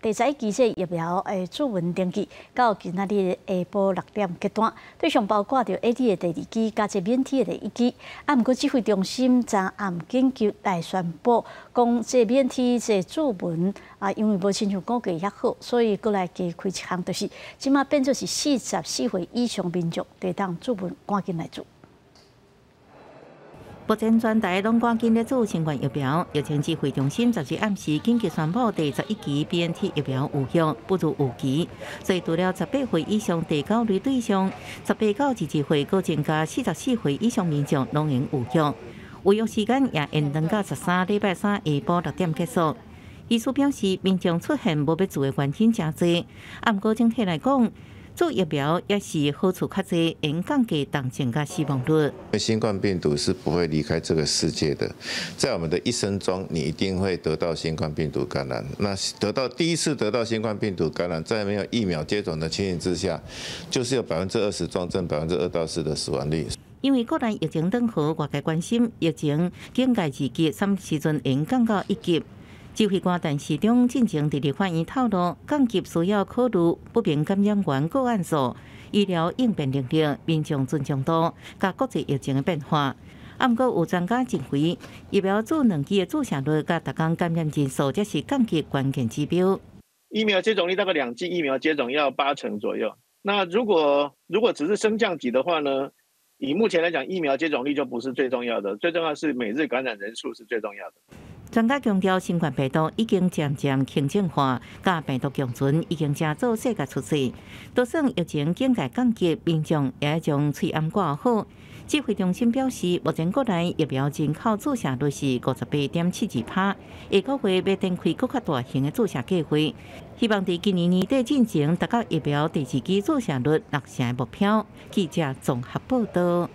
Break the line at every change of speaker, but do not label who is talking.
第十一期这疫苗诶注文登记到今仔日下晡六点结段，对象包括着 A D 的第二期加这免体的第一期。啊，毋过指挥中心昨暗紧急来宣布，讲这免体这注文啊，因为无亲像估计遐好，所以过来加开一项，就是即马变做是四十四岁以上民众得当注文赶紧来做。
目前全台拢赶紧咧做新冠疫苗，疫情指挥中心昨日暗时紧急宣布，第十一期 BNT 疫苗有效，不如预期。所以除了十八岁以上第九类对象，十八到二十岁，各增加四十四岁以上民众拢能有效。预约时间也延长到十三礼拜三下晡六点结束。医师表示，民众出现无必做的原因真多，啊，毋过整体来讲。做疫苗也是好处较多，能降低重症加死亡率。
新冠病毒是不会离开这个世界的，在我们的一生中，你一定会得到新冠病毒感染。那得到第一次得到新冠病毒感染，在没有疫苗接种的情形之下，就是有百分之二十重症、百分之二到四的死亡率。
因为国内疫情等好，外界关心疫情境界二级，什么时阵能降到一级？指挥官陈市长进前直立发言透露，降级需要考虑不明感染源个案数、医疗应变能力、民众尊重度、甲国际疫情的变化。啊，毋过有专家认为，疫苗做两剂的注射率、甲逐工感染人数，则是降级关键指标。
疫苗接种率大概两剂疫苗接种要八成左右。那如果如果只是升降级的话呢？以目前来讲，疫苗接种率就不是最重要的，最重要是每日感染人数是最重要的。
专家强调，新冠病毒已经渐渐轻症化，甲病毒共存已经正做世界出事。就算疫情境界降级，民众也将喙安挂好。指挥中心表示，目前国内疫苗人口注射率是五十八点七二趴，下个月要展开更较大型的注射计划，希望在今年年底进行达到疫苗第二期注射率六成的目标。记者综合报道。